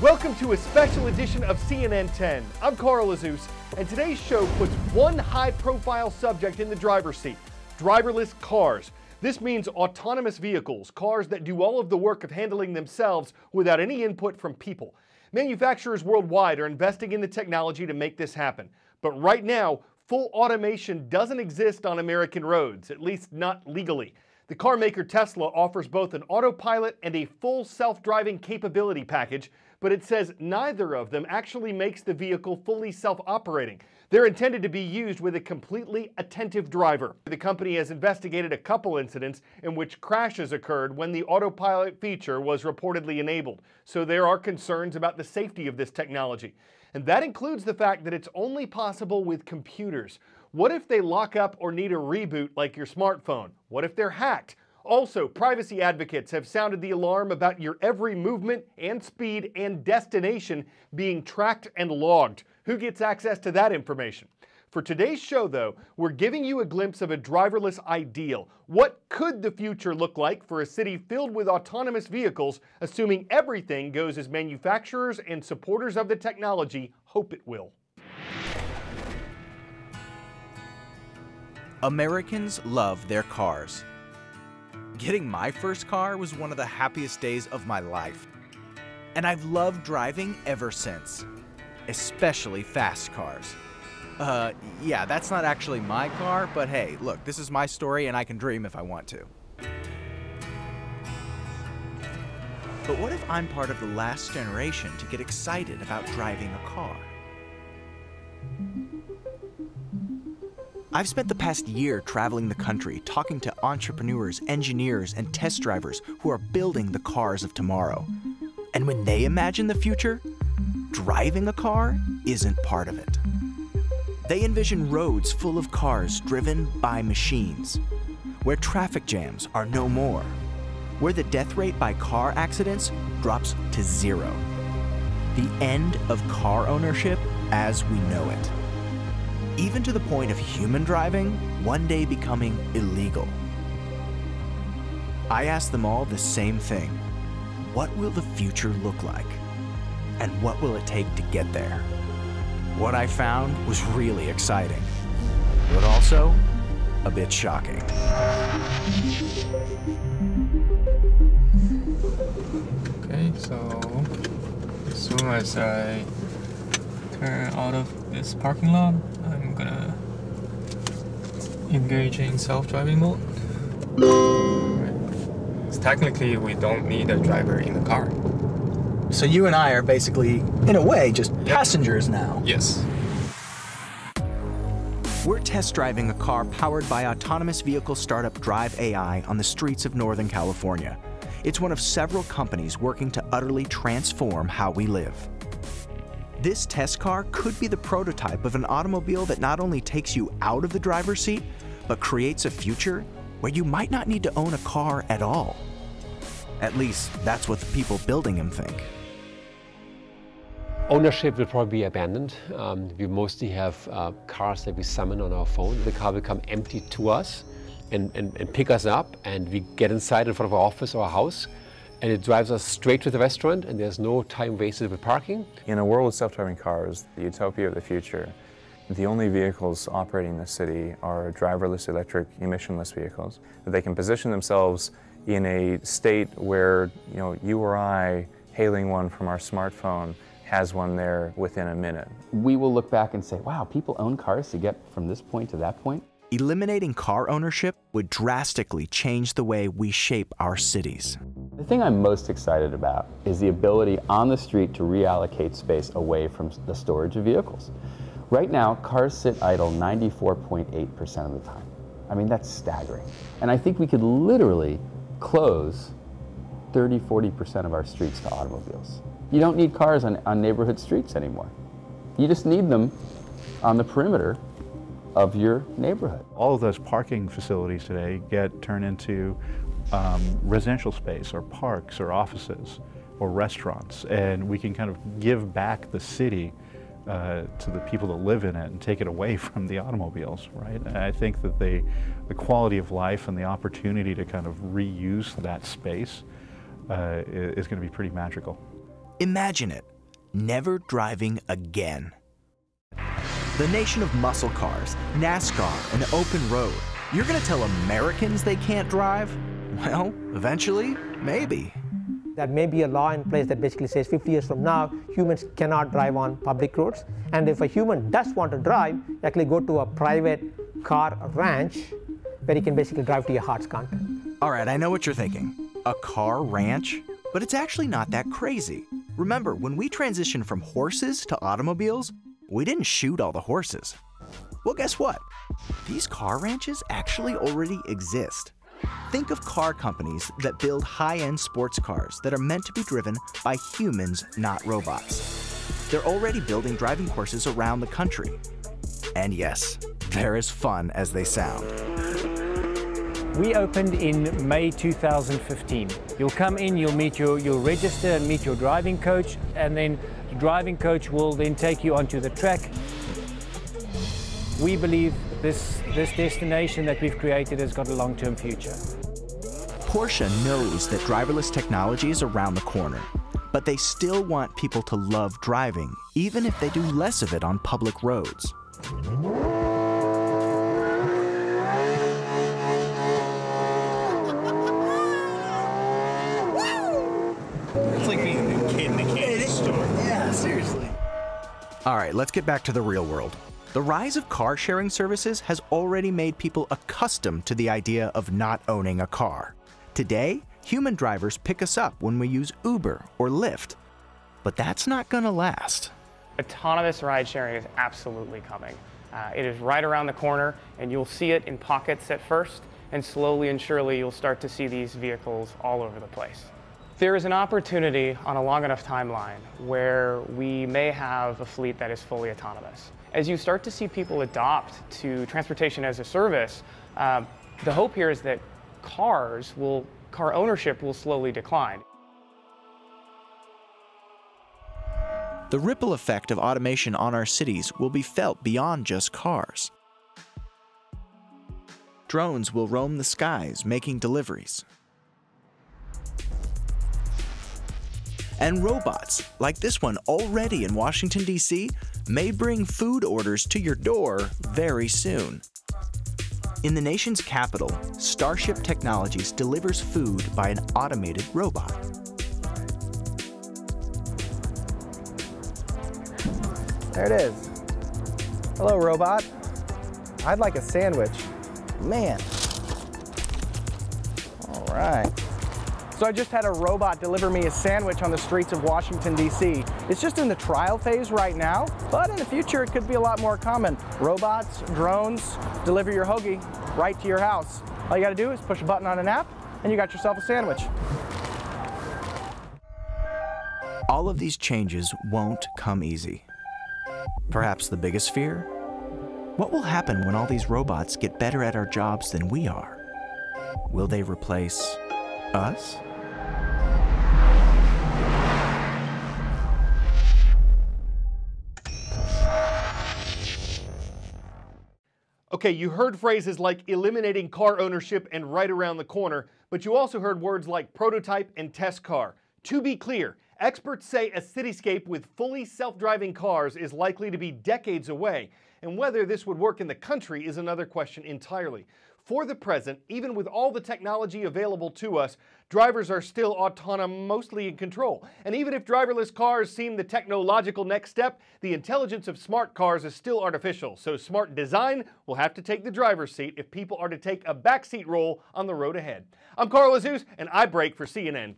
Welcome to a special edition of CNN 10. I'm Carl Azuz, and today's show puts one high profile subject in the driver's seat driverless cars. This means autonomous vehicles, cars that do all of the work of handling themselves without any input from people. Manufacturers worldwide are investing in the technology to make this happen. But right now, full automation doesn't exist on American roads, at least not legally. The car maker Tesla offers both an autopilot and a full self driving capability package but it says neither of them actually makes the vehicle fully self-operating. They're intended to be used with a completely attentive driver. The company has investigated a couple incidents in which crashes occurred when the autopilot feature was reportedly enabled, so there are concerns about the safety of this technology. And that includes the fact that it's only possible with computers. What if they lock up or need a reboot like your smartphone? What if they're hacked? Also, privacy advocates have sounded the alarm about your every movement and speed and destination being tracked and logged. Who gets access to that information? For today's show, though, we're giving you a glimpse of a driverless ideal. What could the future look like for a city filled with autonomous vehicles, assuming everything goes as manufacturers and supporters of the technology hope it will? Americans love their cars. Getting my first car was one of the happiest days of my life. And I've loved driving ever since, especially fast cars. Uh, yeah, that's not actually my car, but hey, look, this is my story and I can dream if I want to. But what if I'm part of the last generation to get excited about driving a car? I've spent the past year traveling the country talking to entrepreneurs, engineers, and test drivers who are building the cars of tomorrow. And when they imagine the future, driving a car isn't part of it. They envision roads full of cars driven by machines, where traffic jams are no more, where the death rate by car accidents drops to zero. The end of car ownership as we know it even to the point of human driving one day becoming illegal. I asked them all the same thing. What will the future look like? And what will it take to get there? What I found was really exciting, but also a bit shocking. Okay, so as soon as I turn out of this parking lot, engage in self-driving mode. Right. So technically, we don't need a driver in the car. So you and I are basically, in a way, just yep. passengers now. Yes. We're test driving a car powered by autonomous vehicle startup Drive AI on the streets of Northern California. It's one of several companies working to utterly transform how we live. This test car could be the prototype of an automobile that not only takes you out of the driver's seat, but creates a future where you might not need to own a car at all. At least, that's what the people building them think. Ownership will probably be abandoned. Um, we mostly have uh, cars that we summon on our phone. The car will come empty to us and, and, and pick us up, and we get inside in front of our office or our house, and it drives us straight to the restaurant and there's no time wasted with parking. In a world with self-driving cars, the utopia of the future, the only vehicles operating in the city are driverless electric emissionless vehicles. That they can position themselves in a state where you know you or I hailing one from our smartphone has one there within a minute. We will look back and say, wow, people own cars to get from this point to that point. Eliminating car ownership would drastically change the way we shape our cities. The thing I'm most excited about is the ability on the street to reallocate space away from the storage of vehicles. Right now, cars sit idle 94.8% of the time. I mean, that's staggering. And I think we could literally close 30, 40% of our streets to automobiles. You don't need cars on, on neighborhood streets anymore. You just need them on the perimeter of your neighborhood. All of those parking facilities today get turned into um, residential space or parks or offices or restaurants and we can kind of give back the city uh, to the people that live in it and take it away from the automobiles, right? And I think that the, the quality of life and the opportunity to kind of reuse that space uh, is going to be pretty magical. Imagine it never driving again. The nation of muscle cars, NASCAR, and open road. You're gonna tell Americans they can't drive? Well, eventually, maybe. There may be a law in place that basically says 50 years from now, humans cannot drive on public roads. And if a human does want to drive, you actually go to a private car ranch where you can basically drive to your heart's content. All right, I know what you're thinking. A car ranch? But it's actually not that crazy. Remember, when we transitioned from horses to automobiles, we didn't shoot all the horses. Well, guess what? These car ranches actually already exist. Think of car companies that build high end sports cars that are meant to be driven by humans, not robots. They're already building driving courses around the country. And yes, they're as fun as they sound. We opened in May 2015. You'll come in, you'll meet your, you'll register and meet your driving coach, and then the driving coach will then take you onto the track. We believe this, this destination that we've created has got a long-term future. Porsche knows that driverless technology is around the corner, but they still want people to love driving, even if they do less of it on public roads. It's like being a kid in the candy store. Yeah, seriously. All right, let's get back to the real world. The rise of car sharing services has already made people accustomed to the idea of not owning a car. Today, human drivers pick us up when we use Uber or Lyft. But that's not gonna last. Autonomous ride sharing is absolutely coming. Uh, it is right around the corner, and you'll see it in pockets at first, and slowly and surely you'll start to see these vehicles all over the place. There is an opportunity on a long enough timeline where we may have a fleet that is fully autonomous. As you start to see people adopt to transportation as a service, uh, the hope here is that cars will, car ownership will slowly decline. The ripple effect of automation on our cities will be felt beyond just cars. Drones will roam the skies making deliveries. And robots, like this one already in Washington, D.C., may bring food orders to your door very soon. In the nation's capital, Starship Technologies delivers food by an automated robot. There it is. Hello, robot. I'd like a sandwich. Man. All right. So I just had a robot deliver me a sandwich on the streets of Washington, D.C. It's just in the trial phase right now, but in the future it could be a lot more common. Robots, drones, deliver your hoagie right to your house. All you gotta do is push a button on an app and you got yourself a sandwich. All of these changes won't come easy. Perhaps the biggest fear? What will happen when all these robots get better at our jobs than we are? Will they replace us? Okay, you heard phrases like eliminating car ownership and right around the corner, but you also heard words like prototype and test car. To be clear, experts say a cityscape with fully self-driving cars is likely to be decades away, and whether this would work in the country is another question entirely. For the present, even with all the technology available to us, drivers are still autonomously in control. And even if driverless cars seem the technological next step, the intelligence of smart cars is still artificial. So smart design will have to take the driver's seat if people are to take a backseat role on the road ahead. I'm Carl Azuz, and I break for CNN.